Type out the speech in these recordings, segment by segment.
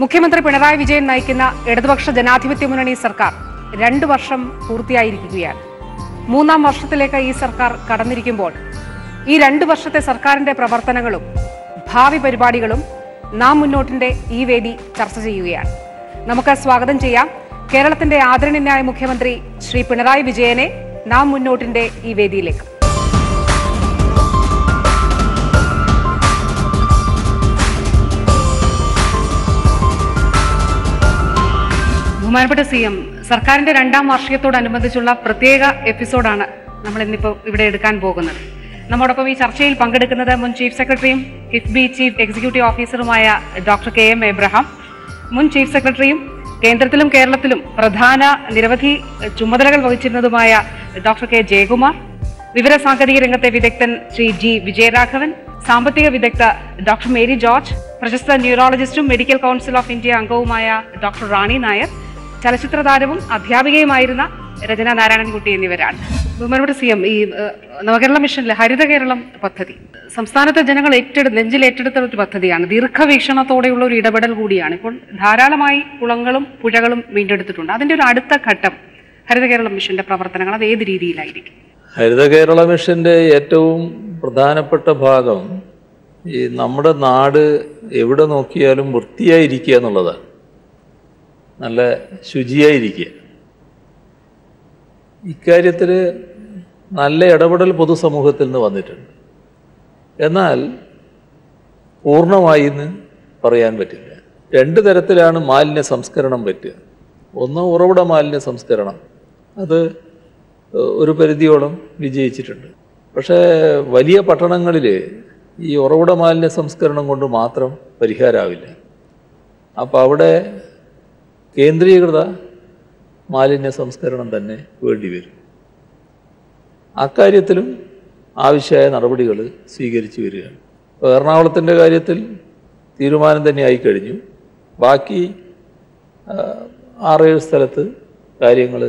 മുഖ്യമന്ത്രി പിണറായി വിജയൻ നയിക്കുന്ന ഇടതുപക്ഷ ജനാധിപത്യ മുന്നണി സർക്കാർ രണ്ടു വർഷം പൂർത്തിയായിരിക്കുകയാണ്. മൂന്നാം വർഷത്തിലേക്ക് ഈ സർക്കാർ കടന്നിരിക്കുമ്പോൾ ഈ രണ്ടു വർഷത്തെ സർക്കാരിന്റെ പ്രവർത്തനങ്ങളും ഭാവി പരിപാടികളും നാം മുന്നോട്ടിന്റെ ഈ വേദി ചർച്ച ചെയ്യുകയാണ്. നമുക്ക് സ്വാഗതം ചെയ്യാം. കേരളത്തിന്റെ ആദരണീയനായ മുഖ്യമന്ത്രി ശ്രീ പിണറായി വിജയനെ നാം മുന്നോട്ടിന്റെ ഈ വേദിയിലേക്ക്. ബഹുമാനപ്പെട്ട സി എം സർക്കാരിന്റെ രണ്ടാം വാർഷികത്തോടനുബന്ധിച്ചുള്ള പ്രത്യേക എപ്പിസോഡാണ് നമ്മൾ ഇന്നിപ്പോൾ ഇവിടെ എടുക്കാൻ പോകുന്നത്. നമ്മോടൊപ്പം ഈ ചർച്ചയിൽ പങ്കെടുക്കുന്നത് മുൻ ചീഫ് സെക്രട്ടറിയും കിഫ്ബി ചീഫ് എക്സിക്യൂട്ടീവ് ഓഫീസറുമായ ഡോക്ടർ കെ എം എബ്രഹാം മുൻ ചീഫ് സെക്രട്ടറിയും കേന്ദ്രത്തിലും കേരളത്തിലും പ്രധാന നിരവധി ചുമതലകൾ വഹിച്ചിരുന്നതുമായ ഡോക്ടർ കെ ജയകുമാർ വിവരസാങ്കേതിക രംഗത്തെ വിദഗ്ധൻ ശ്രീ ജി വിജയരാഘവൻ സാമ്പത്തിക വിദഗ്ധ ഡോക്ടർ മേരി ജോർജ് പ്രശസ്ത ന്യൂറോളജിസ്റ്റും മെഡിക്കൽ കൗൺസിൽ ഓഫ് ഇന്ത്യ അംഗവുമായ ഡോക്ടർ റാണി നായർ ചലച്ചിത്ര താരവും അധ്യാപികയുമായിരുന്ന രചന നാരായണൻകുട്ടി എന്നിവരാണ്. ബഹുമാനപ്പെട്ട സി എം ഈ നവകേരള മിഷനിലെ ഹരിത കേരളം പദ്ധതി. സംസ്ഥാനത്തെ ജനങ്ങൾ ഏറ്റെടുത്ത് നെഞ്ചിൽ ഏറ്റെടുത്ത ഒരു പദ്ധതിയാണ്. ദീർഘവീക്ഷണത്തോടെയുള്ള ഒരു ഇടപെടൽ കൂടിയാണ്. ഇപ്പോൾ ധാരാളമായി കുളങ്ങളും പുഴകളും വീണ്ടെടുത്തിട്ടുണ്ട്. അതിന്റെ ഒരു അടുത്ത ഘട്ടം ഹരിത കേരളം മിഷന്റെ പ്രവർത്തനങ്ങൾ അത് ഏത് രീതിയിലായിരിക്കും? ഹരിത കേരള മിഷന്റെ ഏറ്റവും പ്രധാനപ്പെട്ട ഭാഗം ഈ നമ്മുടെ നാട് എവിടെ നോക്കിയാലും വൃത്തിയായിരിക്കുക എന്നുള്ളതാണ്. നല്ല ശുചിയായിരിക്കുക. ഇക്കാര്യത്തിൽ നല്ല ഇടപെടൽ പൊതുസമൂഹത്തിൽ നിന്ന് വന്നിട്ടുണ്ട്. എന്നാൽ പൂർണമായി എന്ന് പറയാൻ പറ്റില്ല. രണ്ട് തരത്തിലാണ് മാലിന്യ സംസ്കരണം പറ്റുക. ഒന്ന് ഉറവിട മാലിന്യ സംസ്കരണം. അത് ഒരു പരിധിയോളം വിജയിച്ചിട്ടുണ്ട്. പക്ഷേ വലിയ പട്ടണങ്ങളിൽ ഈ ഉറവിട മാലിന്യ സംസ്കരണം കൊണ്ട് മാത്രം പരിഹാരമാവില്ല അപ്പോൾ അവിടെ കേന്ദ്രീകൃത മാലിന്യ സംസ്കരണം തന്നെ വേണ്ടിവരും അക്കാര്യത്തിലും ആവശ്യമായ നടപടികൾ സ്വീകരിച്ചു വരികയാണ്. ഇപ്പോൾ എറണാകുളത്തിന്റെ കാര്യത്തിൽ തീരുമാനം തന്നെ ആയിക്കഴിഞ്ഞു. ബാക്കി ആറേഴ് സ്ഥലത്ത് കാര്യങ്ങൾ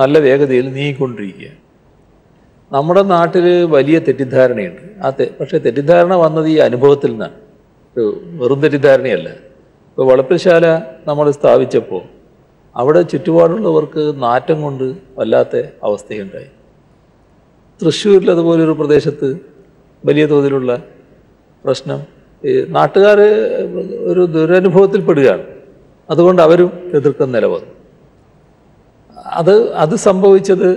നല്ല വേഗതയിൽ നീങ്ങിക്കൊണ്ടിരിക്കുക നമ്മുടെ നാട്ടിൽ വലിയ തെറ്റിദ്ധാരണയുണ്ട്. ആ പക്ഷേ തെറ്റിദ്ധാരണ വന്നത് ഈ അനുഭവത്തിൽ നിന്നാണ്. ഒരു വെറും തെറ്റിദ്ധാരണയല്ല. ഇപ്പോൾ വളപ്പിൽശാല നമ്മൾ സ്ഥാപിച്ചപ്പോൾ അവിടെ ചുറ്റുപാടുള്ളവർക്ക് നാറ്റം കൊണ്ട് വല്ലാത്ത അവസ്ഥയുണ്ടായി. തൃശ്ശൂരിൽ അതുപോലൊരു പ്രദേശത്ത് വലിയ തോതിലുള്ള പ്രശ്നം ഈ നാട്ടുകാർ ഒരു ദുരനുഭവത്തിൽ പെടുകയാണ് അതുകൊണ്ട് അവരും എതിർക്കുന്ന നില വന്നു അത് അത് സംഭവിച്ചത്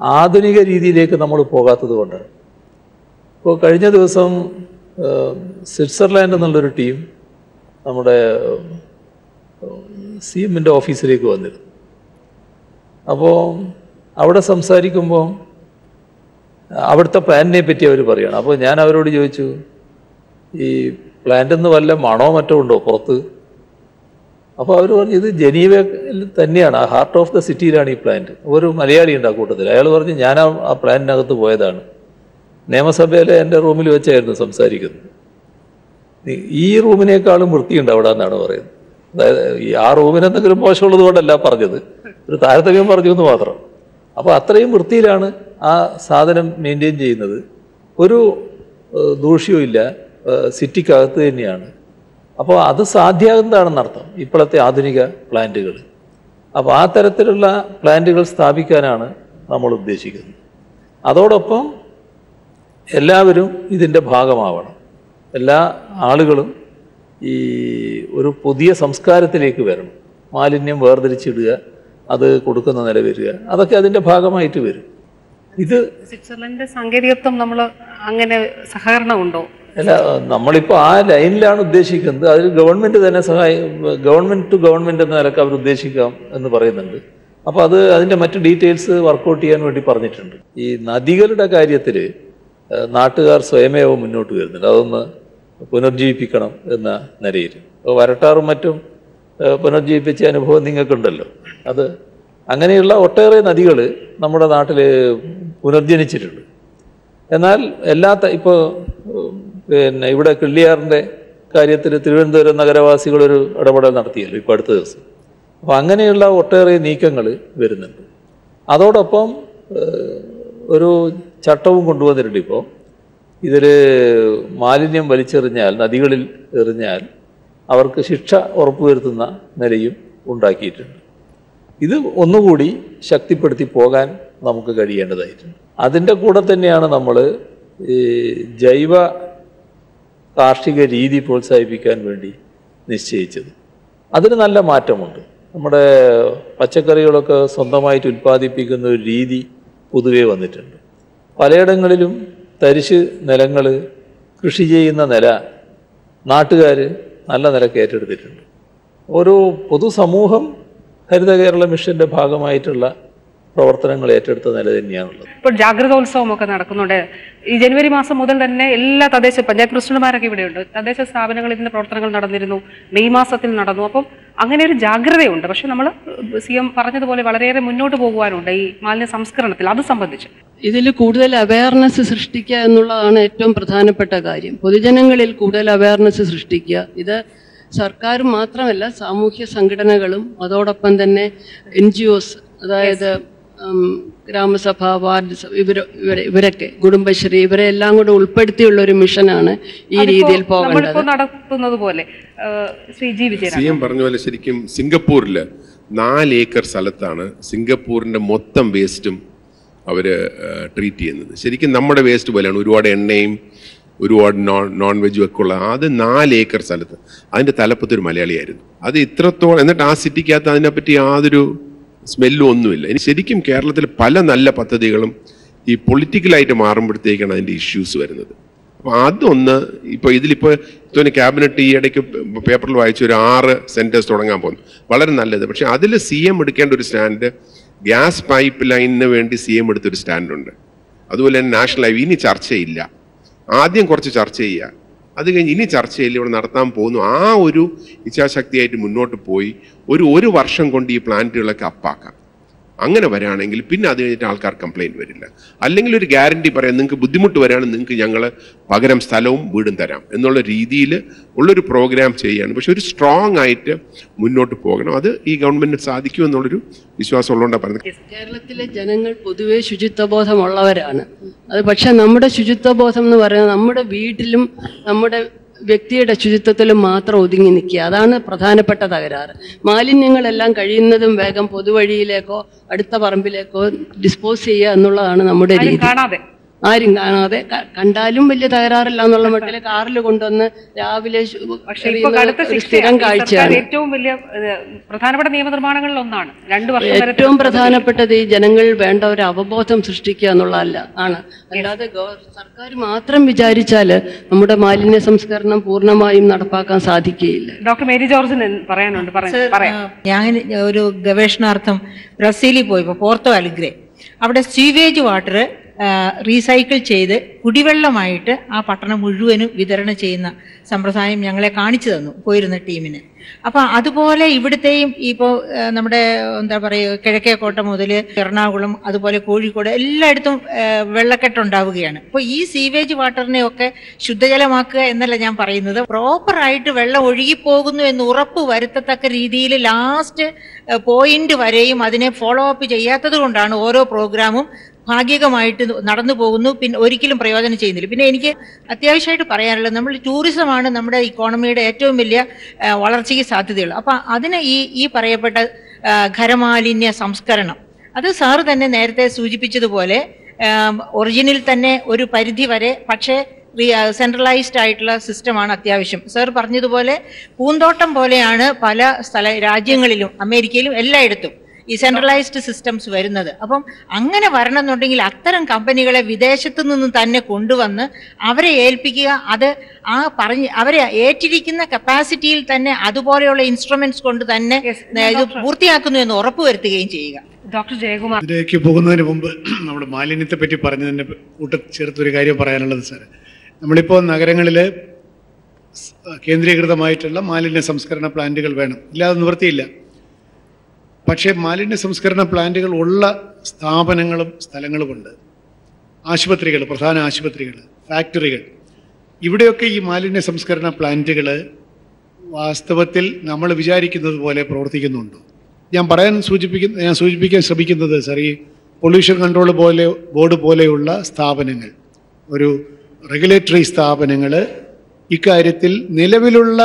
ആധുനിക രീതിയിലേക്ക് നമ്മൾ പോകാത്തത് കൊണ്ടാണ്. ഇപ്പോൾ കഴിഞ്ഞ ദിവസം സ്വിറ്റ്സർലാൻഡ് എന്നുള്ളൊരു ടീം നമ്മുടെ സി എമ്മിന്റെ ഓഫീസിലേക്ക് വന്നിരുന്നു. അപ്പോൾ അവിടെ സംസാരിക്കുമ്പോൾ അവിടുത്തെ പ്ലാനിനെ പറ്റി അവർ പറയുകയാണ് അപ്പോൾ ഞാൻ അവരോട് ചോദിച്ചു ഈ പ്ലാന്റ് എന്ന് വല്ല മണോ മറ്റോ ഉണ്ടോ പുറത്ത്? അപ്പോൾ അവർ പറഞ്ഞു ഇത് ജനീവയിൽ തന്നെയാണ്. ആ ഹാർട്ട് ഓഫ് ദ സിറ്റിയിലാണ് ഈ പ്ലാന്റ് ഒരു മലയാളി ഉണ്ട് ആ കൂട്ടത്തിൽ. അയാൾ പറഞ്ഞു ഞാൻ ആ പ്ലാനിനകത്ത് പോയതാണ്. നിയമസഭയിലെ എന്റെ റൂമിൽ വെച്ചായിരുന്നു സംസാരിക്കുന്നത്. ഈ- റൂമിനേക്കാളും വൃത്തിയുണ്ട് അവിടെ എന്നാണ് പറയുന്നത്. അതായത് ഈ ആ റൂമിന് എന്തെങ്കിലും മോശമുള്ളത് കൊണ്ടല്ല പറഞ്ഞത്. ഒരു താരതമ്യം പറഞ്ഞു എന്ന് മാത്രം. അപ്പോൾ അത്രയും വൃത്തിയിലാണ് ആ സാധനം മെയിന്റെയിൻ ചെയ്യുന്നത്. ഒരു ദൂഷ്യവും ഇല്ല. സിറ്റിക്കകത്ത് തന്നെയാണ്. അപ്പോൾ അത് സാധ്യമാകുന്നതാണെന്ന് അർത്ഥം. ഇപ്പോഴത്തെ ആധുനിക പ്ലാന്റുകൾ. അപ്പോൾ ആ തരത്തിലുള്ള പ്ലാന്റുകൾ സ്ഥാപിക്കാനാണ് നമ്മൾ ഉദ്ദേശിക്കുന്നത്. അതോടൊപ്പം എല്ലാവരും ഇതിന്റെ ഭാഗമാവണം. എല്ലാ ആളുകളും ഈ ഒരു പുതിയ സംസ്കാരത്തിലേക്ക് വരണം. മാലിന്യം വേർതിരിച്ചിടുക അത് കൊടുക്കുന്ന നില വരിക അതൊക്കെ അതിന്റെ ഭാഗമായിട്ട് വരും. ഇത് സ്വിറ്റ്സർലൻഡിന്റെ സാങ്കേതികത്വം നമ്മൾ അങ്ങനെ സഹകരണമുണ്ടോ? അല്ല നമ്മളിപ്പോൾ ആ ലൈനിലാണ് ഉദ്ദേശിക്കുന്നത്. അതിൽ ഗവൺമെന്റ് തന്നെ സഹായ ഗവൺമെന്റ് ടു ഗവൺമെന്റ് എന്ന നിലയ്ക്ക് അവർ ഉദ്ദേശിക്കാം എന്ന് പറയുന്നുണ്ട്. അപ്പോൾ അത് അതിന്റെ മറ്റ് ഡീറ്റെയിൽസ് വർക്കൗട്ട് ചെയ്യാൻ വേണ്ടി പറഞ്ഞിട്ടുണ്ട്. ഈ നദികളുടെ കാര്യത്തിൽ നാട്ടുകാർ സ്വയമേവ മുന്നോട്ട് വരുന്നുണ്ട്. അതൊന്ന് പുനർജീവിപ്പിക്കണം എന്ന നിലയിൽ. അപ്പോൾ വരട്ടാറും മറ്റും പുനർജീവിപ്പിച്ച അനുഭവം നിങ്ങൾക്കുണ്ടല്ലോ. അത് അങ്ങനെയുള്ള ഒട്ടേറെ നദികൾ നമ്മുടെ നാട്ടിൽ പുനർജനിച്ചിട്ടുണ്ട്. എന്നാൽ എല്ലാ ഇപ്പോൾ പിന്നെ ഇവിടെ കിള്ളിയാറിന്റെ കാര്യത്തിൽ തിരുവനന്തപുരം നഗരവാസികളൊരു ഇടപെടൽ നടത്തിയല്ലോ ഇപ്പോൾ അടുത്ത ദിവസം. അപ്പോൾ അങ്ങനെയുള്ള ഒട്ടേറെ നീക്കങ്ങൾ വരുന്നുണ്ട്. അതോടൊപ്പം ഒരു ചട്ടവും കൊണ്ടുവന്നിട്ടുണ്ട് ഇപ്പോൾ. ഇതിൽ മാലിന്യം വലിച്ചെറിഞ്ഞാൽ നദികളിൽ എറിഞ്ഞാൽ അവർക്ക് ശിക്ഷ ഉറപ്പുവരുത്തുന്ന നിലയും ഉണ്ടാക്കിയിട്ടുണ്ട്. ഇത് ഒന്നുകൂടി ശക്തിപ്പെടുത്തി പോകാൻ നമുക്ക് കഴിയേണ്ടതായിട്ടുണ്ട്. അതിന്റെ കൂടെ തന്നെയാണ് നമ്മൾ ഈ ജൈവ കാർഷിക രീതി പ്രോത്സാഹിപ്പിക്കാൻ വേണ്ടി നിശ്ചയിച്ചത്. അതിന് നല്ല മാറ്റമുണ്ട്. നമ്മുടെ പച്ചക്കറികളൊക്കെ സ്വന്തമായിട്ട് ഉൽപ്പാദിപ്പിക്കുന്ന ഒരു രീതി പൊതുവേ വന്നിട്ടുണ്ട്. പലയിടങ്ങളിലും തരിശ് നിലങ്ങൾ കൃഷി ചെയ്യുന്ന നില നാട്ടുകാർ നല്ല നിലയ്ക്ക് ഏറ്റെടുത്തിട്ടുണ്ട്. ഓരോ പൊതുസമൂഹം ഹരിത കേരള മിഷന്റെ ഭാഗമായിട്ടുള്ള പ്രവർത്തനങ്ങൾ ഏറ്റെടുത്ത നില തന്നെയാണുള്ളത്. ഇപ്പോൾ ജാഗ്രതോത്സവമൊക്കെ നടക്കുന്നുണ്ട്. ഈ ജനുവരി മാസം മുതൽ തന്നെ എല്ലാ തദ്ദേശ പഞ്ചായത്ത് പ്രസിഡന്റുമാരൊക്കെ ഇവിടെയുണ്ട്. തദ്ദേശ സ്ഥാപനങ്ങൾ ഇതിന്റെ പ്രവർത്തനങ്ങൾ നടന്നിരുന്നു മെയ് മാസത്തിൽ നടന്നു. അപ്പം അങ്ങനെ ഒരു ജാഗ്രതയുണ്ട്. പക്ഷെ നമ്മൾ സി എം പറഞ്ഞതുപോലെ വളരെയേറെ മുന്നോട്ട് പോകുവാനുണ്ട് ഈ മാലിന്യ സംസ്കരണത്തിൽ. അത് സംബന്ധിച്ച്. ഇതിൽ കൂടുതൽ അവയർനെസ് സൃഷ്ടിക്കുക എന്നുള്ളതാണ് ഏറ്റവും പ്രധാനപ്പെട്ട കാര്യം. പൊതുജനങ്ങളിൽ കൂടുതൽ അവയർനെസ് സൃഷ്ടിക്കുക. ഇത് സർക്കാർ മാത്രമല്ല സാമൂഹ്യ സംഘടനകളും അതോടൊപ്പം തന്നെ എൻ ജി ഒസ് അതായത് ഗ്രാമസഭ വാർഡ് സഭ ഇവർ ഇവരെ ഇവരൊക്കെ കുടുംബശ്രീ ഇവരെ എല്ലാം കൂടെ ഉൾപ്പെടുത്തിയുള്ള ഒരു മിഷനാണ് ഈ രീതിയിൽ പോകേണ്ടത്. നമ്മളിപ്പോൾ നടത്തുന്നത് പോലെ Shri G Vijayan C M പറഞ്ഞ പോലെ ശരിക്കും സിംഗപ്പൂരിൽ നാല് ഏക്കർ സ്ഥലത്താണ് സിംഗപ്പൂരിന്റെ മൊത്തം വേസ്റ്റും അവർ ട്രീറ്റ് ചെയ്യുന്നത്. ശരിക്കും നമ്മുടെ വേസ്റ്റ് പോലെയാണ്. ഒരുപാട് എണ്ണയും ഒരുപാട് നോൺ നോൺ വെജും ഒക്കെ ഉള്ള അത് നാല് ഏക്കർ സ്ഥലത്ത്. അതിന്റെ തലപ്പത്തൊരു മലയാളിയായിരുന്നു. അത് ഇത്രത്തോളം എന്നിട്ട് ആ സിറ്റിക്കകത്ത് അതിനെപ്പറ്റി യാതൊരു സ്മെല്ലും ഒന്നുമില്ല. ഇനി ശരിക്കും കേരളത്തിൽ പല നല്ല പദ്ധതികളും ഈ പൊളിറ്റിക്കലായിട്ട് മാറുമ്പോഴത്തേക്കാണ് അതിന്റെ ഇഷ്യൂസ് വരുന്നത്. അപ്പോൾ അതൊന്ന് ഇപ്പോൾ ഇതിലിപ്പോൾ തോന്നി ക്യാബിനറ്റ് ഈ ഇടയ്ക്ക് പേപ്പറിൽ വായിച്ച ഒരു ആറ് സെന്റേഴ്സ് തുടങ്ങാൻ പോകുന്നു. വളരെ നല്ലത്. പക്ഷേ അതിൽ സി എം എടുക്കേണ്ട ഒരു സ്റ്റാൻഡ് ഗ്യാസ് പൈപ്പ് ലൈനിന് വേണ്ടി സി എം എടുത്തൊരു സ്റ്റാൻഡുണ്ട്. അതുപോലെ തന്നെ നാഷണൽ ഹൈവേ ഇനി ചർച്ചയില്ല. ആദ്യം കുറച്ച് ചർച്ച ചെയ്യുക. അത് കഴിഞ്ഞ് ഇനി ചർച്ചയില്ല. ഇവിടെ നടത്താൻ പോകുന്നു. ആ ഒരു ഇച്ഛാശക്തിയായിട്ട് മുന്നോട്ട് പോയി. ഒരു ഒരു വർഷം കൊണ്ട് ഈ പ്ലാന്റുകളൊക്കെ അപ്പാക്കാം. അങ്ങനെ വരാണെങ്കിൽ പിന്നെ അത് കഴിഞ്ഞിട്ട് ആൾക്കാർ കംപ്ലയിന്റ് വരില്ല. അല്ലെങ്കിൽ ഒരു ഗ്യാരണ്ടി പറയാം നിങ്ങൾക്ക് ബുദ്ധിമുട്ട് വരാണെങ്കിൽ നിങ്ങൾക്ക് ഞങ്ങൾ പകരം സ്ഥലവും വീടും തരാം എന്നുള്ള രീതിയിൽ ഉള്ളൊരു പ്രോഗ്രാം ചെയ്യുകയാണ് പക്ഷെ ഒരു സ്ട്രോങ് ആയിട്ട് മുന്നോട്ട് പോകണം. അത് ഈ ഗവൺമെന്റിന് സാധിക്കും എന്നുള്ളൊരു വിശ്വാസം ഉള്ളതുകൊണ്ടാണ് പറയുന്നത് കേരളത്തിലെ ജനങ്ങൾ പൊതുവെ ശുചിത്വബോധമുള്ളവരാണ്. അത് പക്ഷേ നമ്മുടെ ശുചിത്വബോധം എന്ന് പറയുന്നത് നമ്മുടെ വീട്ടിലും നമ്മുടെ വ്യക്തിയുടെ ശുചിത്വത്തിലും മാത്രം ഒതുങ്ങി നിൽക്കുക. അതാണ് പ്രധാനപ്പെട്ട തകരാറ്. മാലിന്യങ്ങളെല്ലാം കഴിയുന്നതും വേഗം പൊതുവഴിയിലേക്കോ അടുത്ത പറമ്പിലേക്കോ ഡിസ്പോസ് ചെയ്യുക എന്നുള്ളതാണ് നമ്മുടെ രീതി. ആരും കാണാതെ കണ്ടാലും വലിയ തകരാറില്ല എന്നുള്ള മട്ടിൽ കാറിൽ കൊണ്ടുവന്ന് രാവിലെ സ്ഥിരം കാഴ്ചയാണ്. ഏറ്റവും വലിയ പ്രധാനപ്പെട്ട നിയമനിർമ്മാണങ്ങളിൽ ഒന്നാണ്. രണ്ടു വർഷം ഏറ്റവും പ്രധാനപ്പെട്ടത് ഈ ജനങ്ങൾ വേണ്ട ഒരു അവബോധം സൃഷ്ടിക്കുക എന്നുള്ളതല്ല ആണ്. അല്ലാതെ സർക്കാർ മാത്രം വിചാരിച്ചാൽ നമ്മുടെ മാലിന്യ സംസ്കരണം പൂർണമായും നടപ്പാക്കാൻ സാധിക്കുകയില്ല. ഡോക്ടർ മേരി ജോർജിന് പറയാനുണ്ട്. പറ- ഞാൻ ഒരു ഗവേഷണാർത്ഥം ബ്രസീലിൽ പോയി പോർത്തോ അലിഗ്രേ അവിടെ സ്വീവേജ് വാട്ടർ റീസൈക്കിൾ ചെയ്ത് കുടിവെള്ളമായിട്ട് ആ പട്ടണം മുഴുവനും വിതരണം ചെയ്യുന്ന സമ്പ്രദായം ഞങ്ങളെ കാണിച്ചു തന്നു പോയിരുന്ന ടീമിന്. അപ്പം അതുപോലെ ഇവിടുത്തെയും ഇപ്പോൾ നമ്മുടെ എന്താ പറയുക കിഴക്കേക്കോട്ട മുതൽ എറണാകുളം അതുപോലെ കോഴിക്കോട് എല്ലായിടത്തും വെള്ളക്കെട്ട് വെള്ളക്കെട്ടുണ്ടാവുകയാണ് അപ്പോൾ ഈ സീവേജ് വാട്ടറിനെ ഒക്കെ ശുദ്ധജലമാക്കുക എന്നല്ല ഞാൻ പറയുന്നത്. പ്രോപ്പറായിട്ട് വെള്ളം ഒഴുകിപ്പോകുന്നു എന്ന് ഉറപ്പ് വരുത്തത്തക്ക രീതിയിൽ ലാസ്റ്റ് പോയിന്റ് വരെയും അതിനെ ഫോളോ അപ്പ് ചെയ്യാത്തത് കൊണ്ടാണ് ഓരോ പ്രോഗ്രാമും ഭാഗികമായിട്ട് നടന്നു പോകുന്നു. പിന്നെ ഒരിക്കലും പ്രയോജനം ചെയ്യുന്നില്ല. പിന്നെ എനിക്ക് അത്യാവശ്യമായിട്ട് പറയാനുള്ളത് നമ്മൾ ടൂറിസമാണ് നമ്മുടെ ഇക്കോണമിയുടെ ഏറ്റവും വലിയ വളർച്ചയ്ക്ക് സാധ്യതയുള്ളത്. അപ്പം അതിന് ഈ ഈ പറയപ്പെട്ട ഖരമാലിന്യ സംസ്കരണം അത് സാറ് തന്നെ നേരത്തെ സൂചിപ്പിച്ചതുപോലെ ഒറിജിനിൽ തന്നെ ഒരു പരിധി വരെ പക്ഷേ സെൻട്രലൈസ്ഡ് ആയിട്ടുള്ള സിസ്റ്റമാണ് അത്യാവശ്യം. സർ പറഞ്ഞതുപോലെ പൂന്തോട്ടം പോലെയാണ് പല സ്ഥല രാജ്യങ്ങളിലും അമേരിക്കയിലും എല്ലായിടത്തും ഈ സെൻട്രലൈസ്ഡ് സിസ്റ്റംസ് വരുന്നത്. അപ്പം അങ്ങനെ വരണമെന്നുണ്ടെങ്കിൽ അത്തരം കമ്പനികളെ വിദേശത്തു നിന്ന് തന്നെ കൊണ്ടുവന്ന് അവരെ ഏൽപ്പിക്കുക അത് ആ പറഞ്ഞ് അവരെ ഏറ്റിരിക്കുന്ന കപ്പാസിറ്റിയിൽ തന്നെ അതുപോലെയുള്ള ഇൻസ്ട്രുമെന്റ്സ് കൊണ്ട് തന്നെ ഇത് പൂർത്തിയാക്കുന്നു എന്ന് ഉറപ്പുവരുത്തുകയും ചെയ്യുക. ഡോക്ടർ ജയകുമാർ. ഇതിലേക്ക് പോകുന്നതിന് മുമ്പ് നമ്മുടെ മാലിന്യത്തെ പറ്റി പറഞ്ഞതിന് കൂട്ടച്ചേർത്തൊരു കാര്യം പറയാനുള്ളത് സാർ നമ്മളിപ്പോൾ നഗരങ്ങളിൽ കേന്ദ്രീകൃതമായിട്ടുള്ള മാലിന്യ സംസ്കരണ പ്ലാന്റുകൾ വേണം. ഇല്ലാതെ നിവൃത്തിയില്ല. പക്ഷേ മാലിന്യ സംസ്കരണ പ്ലാന്റുകൾ ഉള്ള സ്ഥാപനങ്ങളും സ്ഥലങ്ങളുമുണ്ട്. ആശുപത്രികൾ പ്രധാന ആശുപത്രികൾ ഫാക്ടറികൾ. ഇവിടെയൊക്കെ ഈ മാലിന്യ സംസ്കരണ പ്ലാന്റുകൾ വാസ്തവത്തിൽ നമ്മൾ വിചാരിക്കുന്നത് പോലെ പ്രവർത്തിക്കുന്നുണ്ടോ. ഞാൻ പറയാൻ സൂചിപ്പിക്കുന്ന ഞാൻ സൂചിപ്പിക്കാൻ ശ്രമിക്കുന്നത് സർ ഈ പൊല്യൂഷൻ കൺട്രോൾ പോലെ ബോർഡ് പോലെയുള്ള സ്ഥാപനങ്ങൾ ഒരു റെഗുലേറ്ററി സ്ഥാപനങ്ങൾ ഇക്കാര്യത്തിൽ നിലവിലുള്ള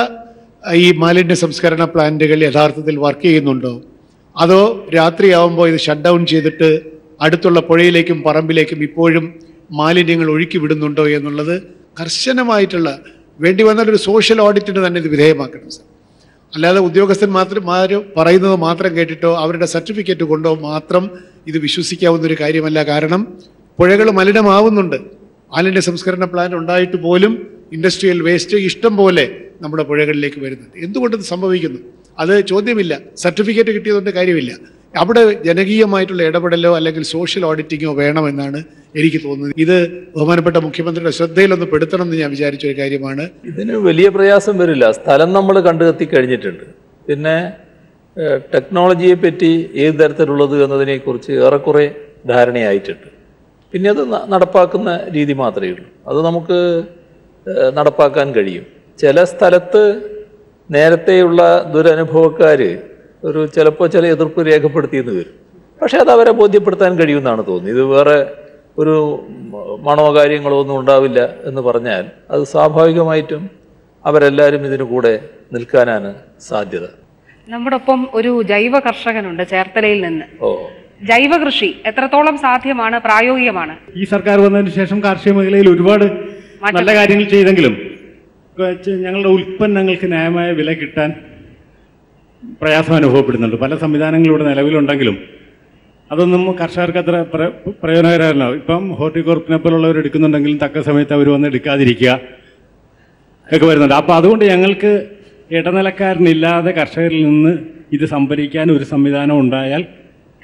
ഈ മാലിന്യ സംസ്കരണ പ്ലാന്റുകൾ യഥാർത്ഥത്തിൽ വർക്ക് ചെയ്യുന്നുണ്ടോ? അതോ രാത്രിയാവുമ്പോൾ ഇത് ഷട്ട് ഡൗൺ ചെയ്തിട്ട് അടുത്തുള്ള പുഴയിലേക്കും പറമ്പിലേക്കും ഇപ്പോഴും മാലിന്യങ്ങൾ ഒഴുക്കി വിടുന്നുണ്ടോ എന്നുള്ളത് കർശനമായിട്ടുള്ള വേണ്ടി വന്നാൽ ഒരു സോഷ്യൽ ഓഡിറ്റിന് തന്നെ ഇത് വിധേയമാക്കണം സർ അല്ലാതെ ഉദ്യോഗസ്ഥൻ മാത്രം പറയുന്നത് മാത്രം കേട്ടിട്ടോ അവരുടെ സർട്ടിഫിക്കറ്റ് കൊണ്ടോ മാത്രം ഇത് വിശ്വസിക്കാവുന്ന ഒരു കാര്യമല്ല. കാരണം പുഴകൾ മലിനമാവുന്നുണ്ട്. മാലിന്യ സംസ്കരണ പ്ലാൻ ഉണ്ടായിട്ട് പോലും ഇൻഡസ്ട്രിയൽ വേസ്റ്റ് ഇഷ്ടം പോലെ നമ്മുടെ പുഴകളിലേക്ക് വരുന്നുണ്ട്. എന്തുകൊണ്ട് ഇത് സംഭവിക്കുന്നു? അത് ചോദ്യമില്ല. സർട്ടിഫിക്കറ്റ് കിട്ടിയതുകൊണ്ട് കാര്യമില്ല. അവിടെ ജനകീയമായിട്ടുള്ള ഇടപെടലോ അല്ലെങ്കിൽ സോഷ്യൽ ഓഡിറ്റിങ്ങോ വേണമെന്നാണ് എനിക്ക് തോന്നുന്നത്. ഇത് ബഹുമാനപ്പെട്ട മുഖ്യമന്ത്രിയുടെ ശ്രദ്ധയിലൊന്ന് പെടുത്തണം എന്ന് ഞാൻ വിചാരിച്ച ഒരു കാര്യമാണ്. ഇതിന് വലിയ പ്രയാസം വരില്ല. സ്ഥലം നമ്മൾ കണ്ടെത്തി കഴിഞ്ഞിട്ടുണ്ട്. പിന്നെ ടെക്നോളജിയെ പറ്റി ഏത് തരത്തിലുള്ളത് എന്നതിനെക്കുറിച്ച് ഏറെക്കുറെ ധാരണയായിട്ടുണ്ട്. പിന്നെ അത് നടപ്പാക്കുന്ന രീതി മാത്രമേ ഉള്ളൂ. അത് നമുക്ക് നടപ്പാക്കാൻ കഴിയും. ചില സ്ഥലത്ത് നേരത്തെയുള്ള ദുരനുഭവക്കാർ ഒരു ചിലപ്പോൾ ചില എതിർപ്പ് രേഖപ്പെടുത്തിയെന്ന് വരും. പക്ഷേ അത് അവരെ ബോധ്യപ്പെടുത്താൻ കഴിയുമെന്നാണ് തോന്നുന്നത്. ഇത് വേറെ ഒരു മണോ കാര്യങ്ങളോ ഒന്നും ഉണ്ടാവില്ല എന്ന് പറഞ്ഞാൽ അത് സ്വാഭാവികമായിട്ടും അവരെല്ലാവരും ഇതിനു കൂടെ നിൽക്കാനാണ് സാധ്യത. നമ്മുടെ ഒപ്പം ഒരു ജൈവ കർഷകനുണ്ട് ചേർത്തലയിൽ നിന്ന്. ഓ. ജൈവ കൃഷി എത്രത്തോളം സാധ്യമാണ് പ്രായോഗികമാണ്? ഈ സർക്കാർ വന്നതിന് ശേഷം കാർഷിക മേഖലയിൽ ഒരുപാട് നല്ല കാര്യങ്ങൾ ചെയ്തെങ്കിലും ഇപ്പൊ ചെ- ഞങ്ങളുടെ ഉൽപ്പന്നങ്ങൾക്ക് ന്യായമായ വില കിട്ടാൻ പ്രയാസം അനുഭവപ്പെടുന്നുണ്ട് പല സംവിധാനങ്ങളും ഇവിടെ നിലവിലുണ്ടെങ്കിലും അതൊന്നും കർഷകർക്ക് അത്ര പ്ര- പ്രയോജനകരമല്ല. ഇപ്പം ഹോർട്ടികോർപ്പിനെ പോലുള്ളവർ എടുക്കുന്നുണ്ടെങ്കിലും തക്ക സമയത്ത് അവർ വന്ന് എടുക്കാതിരിക്കുക ഒക്കെ വരുന്നുണ്ട്. അപ്പോൾ അതുകൊണ്ട് ഞങ്ങൾക്ക് ഇടനിലക്കാരനില്ലാതെ കർഷകരിൽ നിന്ന് ഇത് സംഭരിക്കാൻ ഒരു സംവിധാനം ഉണ്ടായാൽ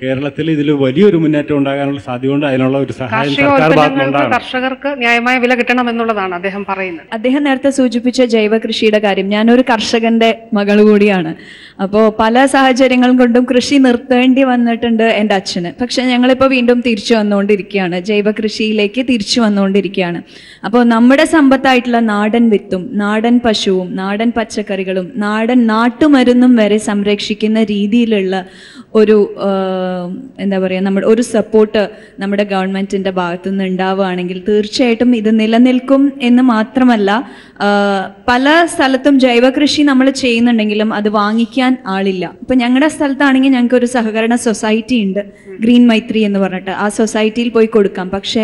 കേരളത്തിൽ ഇതിൽ വലിയൊരു മുന്നേറ്റം ഉണ്ടാകാനുള്ള സാധ്യതയുണ്ട്. അതിനുള്ള ഒരു സഹായം സർക്കാർ ഉൽപ്പന്നങ്ങൾക്ക് കർഷകർക്ക് ന്യായമായ വില കിട്ടണം എന്നുള്ളതാണ് അദ്ദേഹം പറയുന്നത്. അദ്ദേഹം നേരത്തെ സൂചിപ്പിച്ച ജൈവ കൃഷിയുടെ കാര്യം. ഞാനൊരു കർഷകന്റെ മകൾ കൂടിയാണ്. അപ്പോൾ പല സാഹചര്യങ്ങൾ കൊണ്ടും കൃഷി നിർത്തേണ്ടി വന്നിട്ടുണ്ട് എന്റെ അച്ഛന്. പക്ഷെ ഞങ്ങളിപ്പോൾ വീണ്ടും തിരിച്ചു വന്നുകൊണ്ടിരിക്കുകയാണ്. ജൈവ കൃഷിയിലേക്ക് തിരിച്ചു വന്നുകൊണ്ടിരിക്കുകയാണ്. അപ്പോൾ നമ്മുടെ സമ്പത്തായിട്ടുള്ള നാടൻ വിത്തും നാടൻ പശുവും നാടൻ പച്ചക്കറികളും നാടൻ നാട്ടുമരുന്നും വരെ സംരക്ഷിക്കുന്ന രീതിയിലുള്ള ഒരു എന്താ പറയുക നമ്മുടെ ഒരു സപ്പോർട്ട് നമ്മുടെ ഗവൺമെന്റിന്റെ ഭാഗത്തു നിന്ന് ഉണ്ടാവുകയാണെങ്കിൽ തീർച്ചയായിട്ടും ഇത് നിലനിൽക്കും എന്ന് മാത്രമല്ല പല സ്ഥലത്തും ജൈവ കൃഷി നമ്മൾ ചെയ്യുന്നുണ്ടെങ്കിലും അത് വാങ്ങിക്കാൻ ആളില്ല. ഇപ്പം ഞങ്ങളുടെ സ്ഥലത്താണെങ്കിൽ ഞങ്ങൾക്ക് ഒരു സഹകരണ സൊസൈറ്റി ഉണ്ട് ഗ്രീൻ മൈത്രി എന്ന് പറഞ്ഞിട്ട്. ആ സൊസൈറ്റിയിൽ പോയി കൊടുക്കാം. പക്ഷേ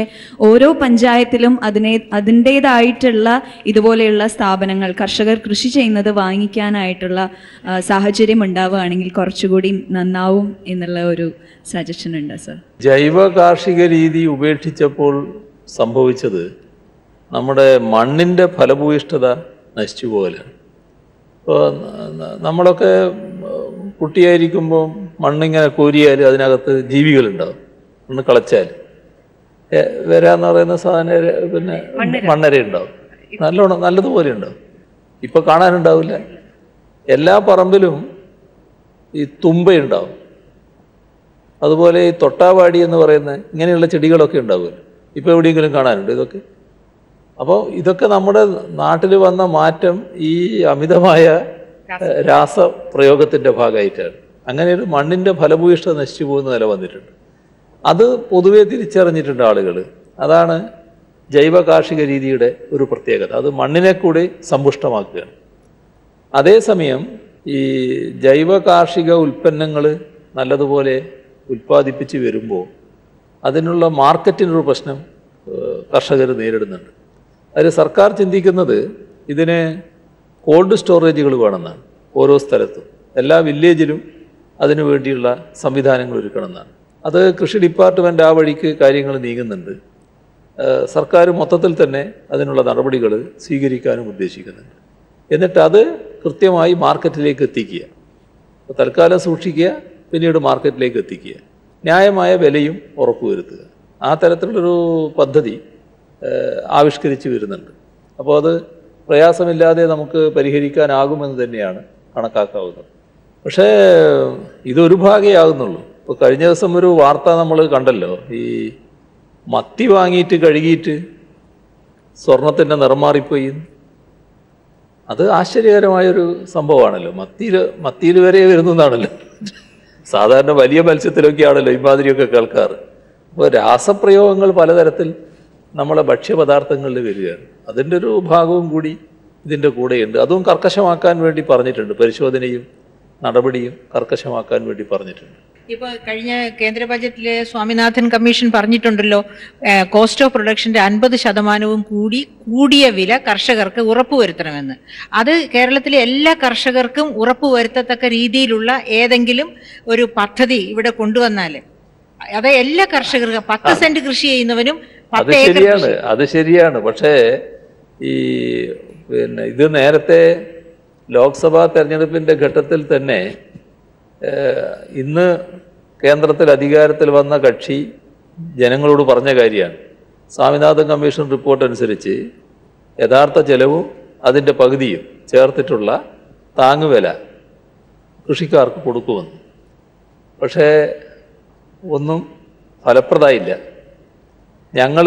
ഓരോ പഞ്ചായത്തിലും അതിനെ അതിന്റേതായിട്ടുള്ള ഇതുപോലെയുള്ള സ്ഥാപനങ്ങൾ കർഷകർ കൃഷി ചെയ്യുന്നത് വാങ്ങിക്കാനായിട്ടുള്ള സാഹചര്യം ഉണ്ടാവുകയാണെങ്കിൽ കുറച്ചുകൂടി നന്നാവും എന്നുള്ള ഒരു സജഷൻ ഉണ്ട് സർ ജൈവ കാർഷിക രീതി ഉപേക്ഷിച്ചപ്പോൾ സംഭവിച്ചത് നമ്മുടെ മണ്ണിന്റെ ഫലഭൂയിഷ്ഠത നശിച്ചു പോകലാണ്. ഇപ്പോൾ നമ്മളൊക്കെ കുട്ടിയായിരിക്കുമ്പോൾ മണ്ണിങ്ങനെ കോരിയാൽ അതിനകത്ത് ജീവികളുണ്ടാവും. മണ്ണ് കളച്ചാൽ വരാന്ന് പറയുന്ന സാധനം പിന്നെ മണ്ണര. ഉണ്ടാവും നല്ലോണം നല്ലതുപോലെ ഉണ്ടാവും. ഇപ്പോൾ കാണാനുണ്ടാവില്ല. എല്ലാ പറമ്പിലും ഈ തുമ്പയുണ്ടാവും. അതുപോലെ ഈ തൊട്ടാവാടി എന്ന് പറയുന്ന ഇങ്ങനെയുള്ള ചെടികളൊക്കെ ഉണ്ടാവുമല്ലോ. ഇപ്പോൾ എവിടെയെങ്കിലും കാണാനുണ്ട് ഇതൊക്കെ? അപ്പോൾ ഇതൊക്കെ നമ്മുടെ നാട്ടിൽ വന്ന മാറ്റം ഈ അമിതമായ രാസപ്രയോഗത്തിന്റെ ഭാഗമായിട്ടാണ്. അങ്ങനെ ഒരു മണ്ണിന്റെ ഫലഭൂയിഷ്ഠത നശിച്ചു പോകുന്ന നില വന്നിട്ടുണ്ട്. അത് പൊതുവേ തിരിച്ചറിഞ്ഞിട്ടുണ്ട് ആളുകൾ അതാണ് ജൈവ കാർഷിക രീതിയുടെ ഒരു പ്രത്യേകത. അത് മണ്ണിനെ കൂടി സമ്പുഷ്ടമാക്കുകയാണ്. അതേസമയം ഈ ജൈവ കാർഷിക ഉൽപ്പന്നങ്ങൾ നല്ലതുപോലെ ഉൽപ്പാദിപ്പിച്ച് വരുമ്പോൾ അതിനുള്ള മാർക്കറ്റിനൊരു പ്രശ്നം കർഷകർ നേരിടുന്നുണ്ട്. അതിൽ സർക്കാർ ചിന്തിക്കുന്നത് ഇതിന് കോൾഡ് സ്റ്റോറേജുകൾ വേണമെന്നാണ് ഓരോ സ്ഥലത്തും. എല്ലാ വില്ലേജിലും അതിനു വേണ്ടിയുള്ള സംവിധാനങ്ങൾ ഒരുക്കണമെന്നാണ്. അത് കൃഷി ഡിപ്പാർട്ട്മെന്റ് ആ വഴിക്ക് കാര്യങ്ങൾ നീങ്ങുന്നുണ്ട്. സർക്കാർ മൊത്തത്തിൽ തന്നെ അതിനുള്ള നടപടികൾ സ്വീകരിക്കാനും ഉദ്ദേശിക്കുന്നുണ്ട്. എന്നിട്ട് അത് കൃത്യമായി മാർക്കറ്റിലേക്ക് എത്തിക്കുക. തൽക്കാലം സൂക്ഷിക്കുക. പിന്നീട് മാർക്കറ്റിലേക്ക് എത്തിക്കുക. ന്യായമായ വിലയും ഉറപ്പുവരുത്തുക. ആ തരത്തിലുള്ളൊരു പദ്ധതി ആവിഷ്കരിച്ച് വരുന്നുണ്ട്. അപ്പോൾ അത് പ്രയാസമില്ലാതെ നമുക്ക് പരിഹരിക്കാനാകുമെന്ന് തന്നെയാണ് കണക്കാക്കാവുന്നത്. പക്ഷേ ഇതൊരു ഭാഗേ ആകുന്നുള്ളൂ. ഇപ്പോൾ കഴിഞ്ഞ ദിവസം ഒരു വാർത്ത നമ്മൾ കണ്ടല്ലോ. ഈ മത്തി വാങ്ങിയിട്ട് കഴുകിയിട്ട് സ്വർണത്തിന്റെ നിറം മാറിപ്പോയി. അത് ആശ്ചര്യകരമായൊരു സംഭവമാണല്ലോ. മത്തിയിൽ മത്തിയിൽ വരെ വരുന്നതാണല്ലോ. സാധാരണ വലിയ മത്സ്യത്തിലൊക്കെയാണല്ലോ ഇമാതിരിയൊക്കെ കേൾക്കാറ്. അപ്പോൾ രാസപ്രയോഗങ്ങൾ പലതരത്തിൽ നമ്മളെ ഭക്ഷ്യപദാർത്ഥങ്ങളിൽ വരികയാണ്. അതിന്റെ ഒരു ഭാഗവും കൂടി ഇതിന്റെ കൂടെയുണ്ട്. അതും കർക്കശമാക്കാൻ വേണ്ടി പറഞ്ഞിട്ടുണ്ട്. പരിശോധനയും നടപടിയും കർക്കശമാക്കാൻ വേണ്ടി പറഞ്ഞിട്ടുണ്ട്. ഇപ്പോൾ കഴിഞ്ഞ കേന്ദ്ര ബജറ്റിലെ സ്വാമിനാഥൻ കമ്മീഷൻ പറഞ്ഞിട്ടുണ്ടല്ലോ കോസ്റ്റ് ഓഫ് പ്രൊഡക്ഷന്റെ അൻപത് ശതമാനവും കൂടി കൂടിയ വില കർഷകർക്ക് ഉറപ്പുവരുത്തണമെന്ന്. അത് കേരളത്തിലെ എല്ലാ കർഷകർക്കും ഉറപ്പുവരുത്തത്തക്ക രീതിയിലുള്ള ഏതെങ്കിലും ഒരു പദ്ധതി ഇവിടെ കൊണ്ടുവന്നാൽ അത് എല്ലാ കർഷകർക്കും പത്ത് സെന്റ് കൃഷി ചെയ്യുന്നവനും അത് ശരിയാണ് അത് ശരിയാണ്. പക്ഷേ ഈ പിന്നെ ഇത് നേരത്തെ ലോക്സഭാ തെരഞ്ഞെടുപ്പിന്റെ ഘട്ടത്തിൽ തന്നെ ഇന്ന് കേന്ദ്രത്തിൽ അധികാരത്തിൽ വന്ന കക്ഷി ജനങ്ങളോട് പറഞ്ഞ കാര്യമാണ്. സ്വാമിനാഥൻ കമ്മീഷൻ റിപ്പോർട്ട് അനുസരിച്ച് യഥാർത്ഥ ചെലവും അതിന്റെ പകുതിയും ചേർത്തിട്ടുള്ള താങ്ങുവില കൃഷിക്കാർക്ക് കൊടുക്കുമെന്ന്. പക്ഷേ ഒന്നും ഫലപ്രദമായില്ല. ഞങ്ങൾ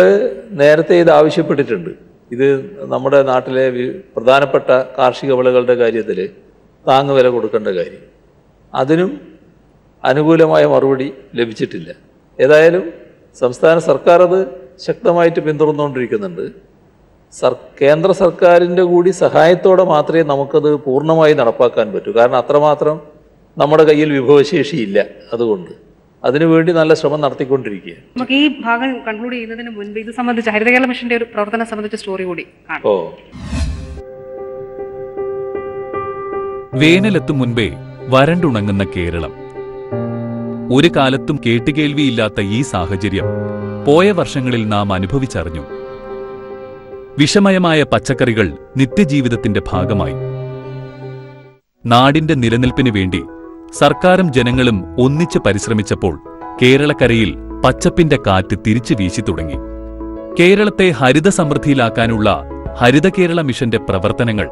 നേരത്തെ ഇത് ആവശ്യപ്പെട്ടിട്ടുണ്ട്. ഇത് നമ്മുടെ നാട്ടിലെ പ്രധാനപ്പെട്ട കാർഷിക വിളകളുടെ കാര്യത്തിൽ താങ്ങുവില കൊടുക്കേണ്ട കാര്യം. അതിനും അനുകൂലമായ മറുപടി ലഭിച്ചിട്ടില്ല. ഏതായാലും സംസ്ഥാന സർക്കാർ അത് ശക്തമായിട്ട് പിന്തുടർന്നുകൊണ്ടിരിക്കുന്നുണ്ട്. സർ കേന്ദ്ര സർക്കാരിന്റെ കൂടി സഹായത്തോടെ മാത്രമേ നമുക്കത് പൂർണമായി നടപ്പാക്കാൻ പറ്റൂ. കാരണം അത്രമാത്രം നമ്മുടെ കയ്യിൽ വിഭവശേഷിയില്ല അതുകൊണ്ട്. അതിനുവേണ്ടി നല്ല ശ്രമം നടത്തിക്കൊണ്ടിരിക്കുക നമുക്ക് ഈ ഭാഗം കൺക്ലൂഡ് ചെയ്യുന്നതിന് മുൻപ് ഇത് സംബന്ധിച്ച് ഹരിത കേരള മിഷന്റെ ഒരു പ്രവർത്തനം സംബന്ധിച്ച സ്റ്റോറി കൂടി കാണാം. ഓ. വേനലെത്തും മുൻപേ വരണ്ടുണങ്ങുന്ന കേരളം. ഒരു കാലത്തും കേട്ടുകേൾവിയില്ലാത്ത ഈ സാഹചര്യം പോയ വർഷങ്ങളിൽ നാം അനുഭവിച്ചറിഞ്ഞു. വിഷമയമായ പച്ചക്കറികൾ നിത്യജീവിതത്തിന്റെ ഭാഗമായി. നാടിന്റെ നിലനിൽപ്പിന് വേണ്ടി സർക്കാരും ജനങ്ങളും ഒന്നിച്ച് പരിശ്രമിച്ചപ്പോൾ കേരളക്കരയിൽ പച്ചപ്പിന്റെ കാറ്റ് തിരിച്ചു വീശി തുടങ്ങി. കേരളത്തെ ഹരിത സമൃദ്ധിയിലാക്കാനുള്ള ഹരിത കേരള മിഷന്റെ പ്രവർത്തനങ്ങൾ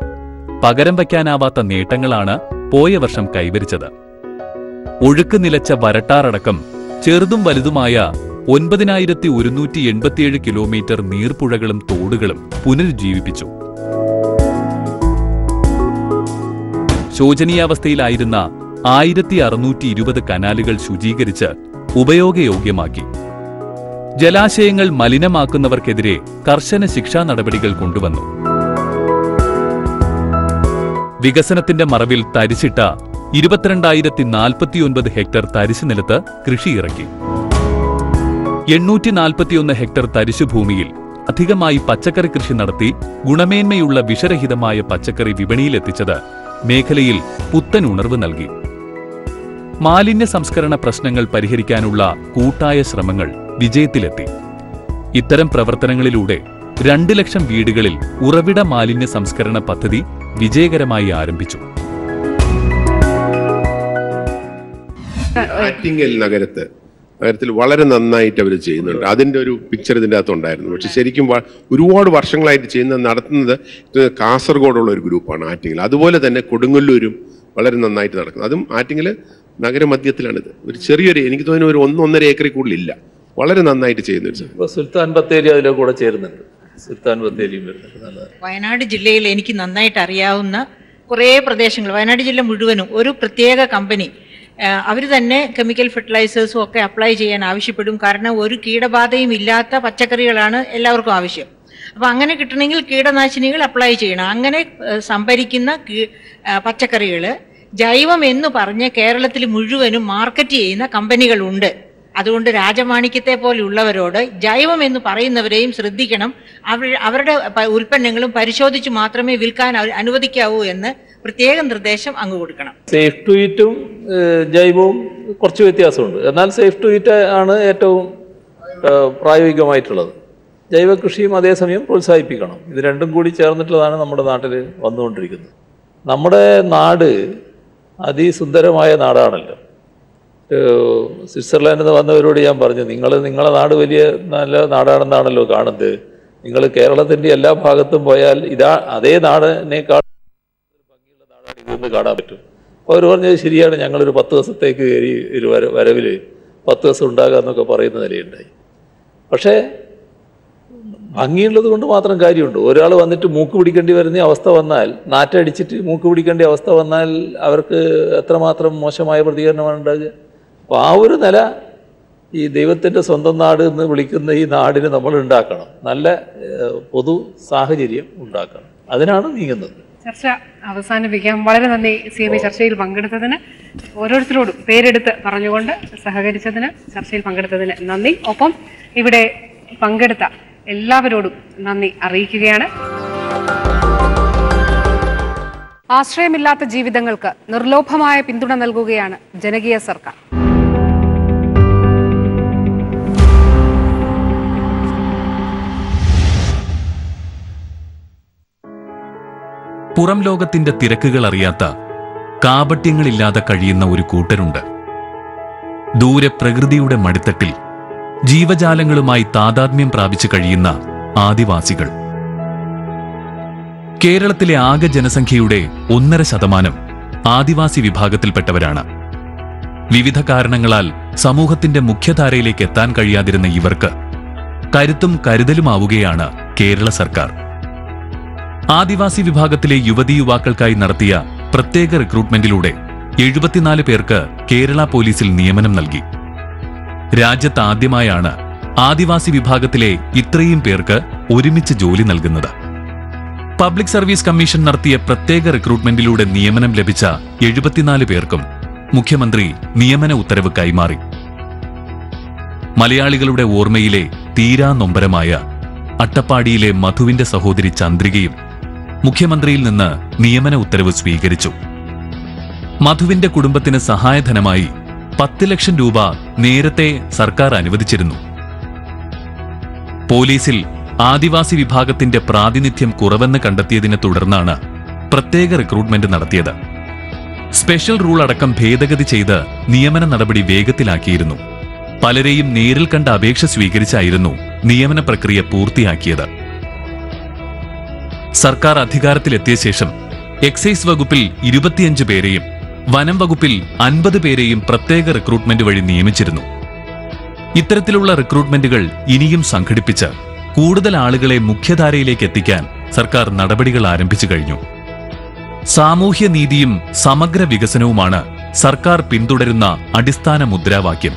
പകരം വയ്ക്കാനാവാത്ത നേട്ടങ്ങളാണ് പോയ വർഷം കൈവരിച്ചത്. ഒഴുക്ക് നിലച്ച വരട്ടാറടക്കം ചെറുതും വലുതുമായ ഒൻപതിനായിരത്തി ഒരുന്നൂറ്റി എൺപത്തിയേഴ് കിലോമീറ്റർ നീർപ്പുഴകളും തോടുകളും പുനരുജ്ജീവിപ്പിച്ചു. ശോചനീയാവസ്ഥയിലായിരുന്ന ആയിരത്തി അറുന്നൂറ്റി ഇരുപത് കനാലുകൾ ശുചീകരിച്ച് ഉപയോഗയോഗ്യമാക്കി. ജലാശയങ്ങൾ മലിനമാക്കുന്നവർക്കെതിരെ കർശന ശിക്ഷാ നടപടികൾ കൊണ്ടുവന്നു. വികസനത്തിന്റെ മറവിൽ തരിച്ചിട്ട ഇരുപത്തിരണ്ടായിരത്തി നാൽപ്പത്തിയൊൻപത് ഹെക്ടർ തരിശു നിലത്ത് കൃഷിയിറക്കി എണ്ണൂറ്റി നാൽപ്പത്തിയൊന്ന് ഹെക്ടർ തരിശുഭൂമിയിൽ അധികമായി പച്ചക്കറി കൃഷി നടത്തി ഗുണമേന്മയുള്ള വിഷരഹിതമായ പച്ചക്കറി വിപണിയിലെത്തിച്ചത് മേഖലയിൽ പുത്തൻ ഉണർവ് നൽകി. മാലിന്യ സംസ്കരണ പ്രശ്നങ്ങൾ പരിഹരിക്കാനുള്ള കൂട്ടായ ശ്രമങ്ങൾ വിജയത്തിലെത്തി. ഇത്തരം പ്രവർത്തനങ്ങളിലൂടെ രണ്ട് ലക്ഷം വീടുകളിൽ ഉറവിട മാലിന്യ സംസ്കരണ പദ്ധതി വിജയകരമായി ആരംഭിച്ചു. ആറ്റിങ്ങൽ നഗരത്ത് നഗരത്തിൽ വളരെ നന്നായിട്ട് അവർ ചെയ്യുന്നുണ്ട്. അതിന്റെ ഒരു പിക്ചർ ഇതിന്റെ അകത്തുണ്ടായിരുന്നു പക്ഷെ ശരിക്കും ഒരുപാട് വർഷങ്ങളായിട്ട് ചെയ്യുന്ന നടത്തുന്നത് കാസർഗോഡുള്ള ഒരു ഗ്രൂപ്പാണ് ആറ്റിങ്ങൽ അതുപോലെ തന്നെ കൊടുങ്ങല്ലൂരും വളരെ നന്നായിട്ട് നടക്കുന്നത് അതും ആറ്റിങ്ങൽ നഗരമധ്യത്തിലാണിത്. ഒരു ചെറിയൊരു എനിക്ക് തോന്നുന്നു ഒരു ഒന്നൊന്നര ഏക്കറിൽ കൂടുതലില്ല. വളരെ നന്നായിട്ട് ചെയ്യുന്നുണ്ട് സുൽത്താൻ ബത്തേരി അതിലെ കൂടെ ചേരുന്നുണ്ട്. സുൽത്താൻ ബത്തേരിയും വരുന്നുണ്ട് വയനാട് ജില്ലയിൽ എനിക്ക് നന്നായിട്ട് അറിയാവുന്ന കുറേ പ്രദേശങ്ങൾ വയനാട് ജില്ല മുഴുവനും ഒരു പ്രത്യേക കമ്പനി അവർ തന്നെ കെമിക്കൽ ഫെർട്ടിലൈസേഴ്സും ഒക്കെ അപ്ലൈ ചെയ്യാൻ ആവശ്യപ്പെടും. കാരണം ഒരു കീടബാധയും ഇല്ലാത്ത പച്ചക്കറികളാണ് എല്ലാവർക്കും ആവശ്യം. അപ്പോൾ അങ്ങനെ കിട്ടണമെങ്കിൽ കീടനാശിനികൾ അപ്ലൈ ചെയ്യണം. അങ്ങനെ സംഭരിക്കുന്ന പച്ചക്കറികൾ ജൈവം എന്ന് പറഞ്ഞ് കേരളത്തിൽ മുഴുവനും മാർക്കറ്റ് ചെയ്യുന്ന കമ്പനികളുണ്ട്. അതുകൊണ്ട് രാജമാണിക്യത്തെ പോലെയുള്ളവരോട് ജൈവം എന്ന് പറയുന്നവരെയും ശ്രദ്ധിക്കണം. അവർ അവരുടെ ഉൽപ്പന്നങ്ങളും പരിശോധിച്ച് മാത്രമേ വിൽക്കാൻ അനുവദിക്കാവൂ എന്ന് പ്രത്യേക നിർദ്ദേശം അങ്ങ് കൊടുക്കണം. സേഫ് ടു ഈറ്റും ജൈവവും കുറച്ച് വ്യത്യാസമുണ്ട്. എന്നാൽ സേഫ് ടു ഈറ്റ് ആണ് ഏറ്റവും പ്രായോഗികമായിട്ടുള്ളത്. ജൈവ കൃഷിയും അതേസമയം പ്രോത്സാഹിപ്പിക്കണം. ഇത് രണ്ടും കൂടി ചേർന്നിട്ടുള്ളതാണ് നമ്മുടെ നാട്ടിൽ വന്നുകൊണ്ടിരിക്കുന്നത്. നമ്മുടെ നാട് അതിസുന്ദരമായ നാടാണല്ലോ. സ്വിറ്റ്സർലാൻഡിൽ നിന്ന് വന്നവരോട് ഞാൻ പറഞ്ഞു നിങ്ങൾ നിങ്ങളെ നാട് വലിയ നല്ല നാടാണെന്നാണല്ലോ കാണുന്നത്. നിങ്ങൾ കേരളത്തിന്റെ എല്ലാ ഭാഗത്തും പോയാൽ ഇതാ അതേ നാടിനേക്കാൾ ഇതൊന്ന് കാണാൻ പറ്റും. അപ്പോൾ അവർ പറഞ്ഞത് ശരിയാണ് ഞങ്ങളൊരു പത്ത് ദിവസത്തേക്ക് കയറി ഒരു വര വരവിൽ പത്ത് ദിവസം ഉണ്ടാകാമെന്നൊക്കെ പറയുന്ന നിലയുണ്ടായി. പക്ഷേ ഭംഗിയുള്ളത് കൊണ്ട് മാത്രം കാര്യമുണ്ട്. ഒരാൾ വന്നിട്ട് മൂക്ക് പിടിക്കേണ്ടി വരുന്ന അവസ്ഥ വന്നാൽ നാറ്റടിച്ചിട്ട് മൂക്ക് പിടിക്കേണ്ട അവസ്ഥ വന്നാൽ അവർക്ക് എത്രമാത്രം മോശമായ പ്രതികരണമാണ് ഉണ്ടാകുക അപ്പോൾ ആ ഒരു നില ഈ ദൈവത്തിന്റെ സ്വന്തം നാട് എന്ന് വിളിക്കുന്ന ഈ നാടിന് നമ്മൾ ഉണ്ടാക്കണം. നല്ല പൊതു സാഹചര്യം ഉണ്ടാക്കണം. അതിനാണ് നീങ്ങുന്നത്. ചർച്ച അവസാനിപ്പിക്കാം. വളരെ നന്ദി സി എം ചർച്ചയിൽ പങ്കെടുത്തതിന്. ഓരോരുത്തരോടും പേരെടുത്ത് പറഞ്ഞുകൊണ്ട് സഹകരിച്ചതിന് ചർച്ചയിൽ പങ്കെടുത്തതിന് നന്ദി. ഒപ്പം ഇവിടെ പങ്കെടുത്ത എല്ലാവരോടും നന്ദി അറിയിക്കുകയാണ്. ആശ്രയമില്ലാത്ത ജീവിതങ്ങൾക്ക് നിർലോഭമായ പിന്തുണ നൽകുകയാണ് ജനകീയ സർക്കാർ. പുറം ലോകത്തിന്റെ തിരക്കുകൾ അറിയാത്ത കാപട്യങ്ങളില്ലാതെ കഴിയുന്ന ഒരു കൂട്ടരുണ്ട്. ദൂരെ പ്രകൃതിയുടെ മടിത്തട്ടിൽ ജീവജാലങ്ങളുമായി താതാത്മ്യം പ്രാപിച്ചു കഴിയുന്ന ആദിവാസികൾ. കേരളത്തിലെ ആകെ ജനസംഖ്യയുടെ ഒന്നര ശതമാനം ആദിവാസി വിഭാഗത്തിൽപ്പെട്ടവരാണ്. വിവിധ കാരണങ്ങളാൽ സമൂഹത്തിന്റെ മുഖ്യധാരയിലേക്ക് എത്താൻ കഴിയാതിരുന്ന ഇവർക്ക് കരുത്തും കരുതലുമാവുകയാണ് കേരള സർക്കാർ. ആദിവാസി വിഭാഗത്തിലെ യുവതി യുവാക്കൾക്കായി നടത്തിയ പ്രത്യേക റിക്രൂട്ട്മെന്റിലൂടെ എഴുപത്തിനാല് പേർക്ക് കേരള പോലീസിൽ നിയമനം നൽകി. രാജ്യത്ത് ആദ്യമായാണ് ആദിവാസി വിഭാഗത്തിലെ ഇത്രയും പേർക്ക് ഒരുമിച്ച് ജോലി നൽകുന്നത്. പബ്ലിക് സർവീസ് കമ്മീഷൻ നടത്തിയ പ്രത്യേക റിക്രൂട്ട്മെന്റിലൂടെ നിയമനം ലഭിച്ച എഴുപത്തിനാല് പേർക്കും മുഖ്യമന്ത്രി നിയമന ഉത്തരവ് കൈമാറി. മലയാളികളുടെ ഓർമ്മയിലെ തീരാ നൊമ്പരമായ അട്ടപ്പാടിയിലെ മധുവിന്റെ സഹോദരി ചന്ദ്രികയും മുഖ്യമന്ത്രിയിൽ നിന്ന് നിയമന ഉത്തരവ് സ്വീകരിച്ചു. മധുവിന്റെ കുടുംബത്തിന് സഹായധനമായി പത്ത് ലക്ഷം രൂപ നേരത്തെ സർക്കാർ അനുവദിച്ചിരുന്നു. പോലീസിൽ ആദിവാസി വിഭാഗത്തിന്റെ പ്രാതിനിധ്യം കുറവെന്ന് കണ്ടെത്തിയതിനെ തുടർന്നാണ് പ്രത്യേക റിക്രൂട്ട്മെന്റ് നടത്തിയത്. സ്പെഷ്യൽ റൂൾ അടക്കം ഭേദഗതി ചെയ്ത് നിയമന നടപടി വേഗത്തിലാക്കിയിരുന്നു. പലരെയും നേരിൽ കണ്ട അപേക്ഷ സ്വീകരിച്ചായിരുന്നു നിയമന പ്രക്രിയ പൂർത്തിയാക്കിയത്. സർക്കാർ അധികാരത്തിലെത്തിയ ശേഷം എക്സൈസ് വകുപ്പിൽ ഇരുപത്തിയഞ്ച് പേരെയും വനം വകുപ്പിൽ അൻപത് പേരെയും പ്രത്യേക റിക്രൂട്ട്മെന്റ് വഴി നിയമിച്ചിരുന്നു. ഇത്തരത്തിലുള്ള റിക്രൂട്ട്മെന്റുകൾ ഇനിയും സംഘടിപ്പിച്ച് കൂടുതൽ ആളുകളെ മുഖ്യധാരയിലേക്ക് എത്തിക്കാൻ സർക്കാർ നടപടികൾ ആരംഭിച്ചു കഴിഞ്ഞു. സാമൂഹ്യനീതിയും സമഗ്ര വികസനവുമാണ് സർക്കാർ പിന്തുടരുന്ന അടിസ്ഥാന മുദ്രാവാക്യം.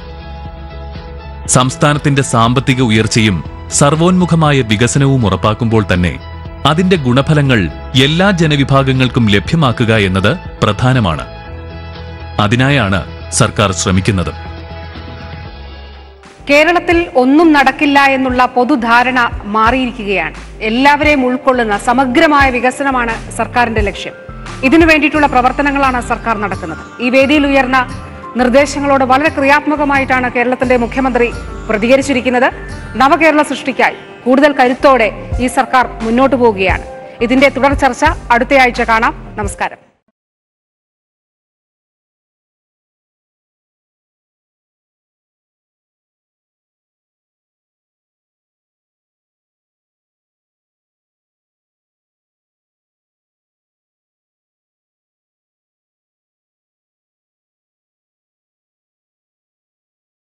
സംസ്ഥാനത്തിന്റെ സാമ്പത്തിക ഉയർച്ചയും സർവോന്മുഖമായ വികസനവും ഉറപ്പാക്കുമ്പോൾ തന്നെ അതിന്റെ ഗുണഫലങ്ങൾ എല്ലാ ജനവിഭാഗങ്ങൾക്കും ലഭ്യമാക്കുക എന്നത് പ്രധാനമാണ്. അതിനായാണ് സർക്കാർ ശ്രമിക്കുന്നത്. കേരളത്തിൽ ഒന്നും നടക്കില്ല എന്നുള്ള പൊതുധാരണ മാറിയിരിക്കുകയാണ്. എല്ലാവരെയും ഉൾക്കൊള്ളുന്ന സമഗ്രമായ വികസനമാണ് സർക്കാരിന്റെ ലക്ഷ്യം. ഇതിനു വേണ്ടിയിട്ടുള്ള പ്രവർത്തനങ്ങളാണ് സർക്കാർ നടക്കുന്നത് ഈ വേദിയിൽ ഉയർന്ന നിർദ്ദേശങ്ങളോട് വളരെ ക്രിയാത്മകമായിട്ടാണ് കേരളത്തിന്റെ മുഖ്യമന്ത്രി പ്രതികരിച്ചിരിക്കുന്നത്. നവകേരള സൃഷ്ടിക്കായി കൂടുതൽ കരുത്തോടെ ഈ സർക്കാർ മുന്നോട്ടു പോവുകയാണ്. ഇതിന്റെ തുടർ ചർച്ച അടുത്തയാഴ്ച കാണാം. നമസ്കാരം.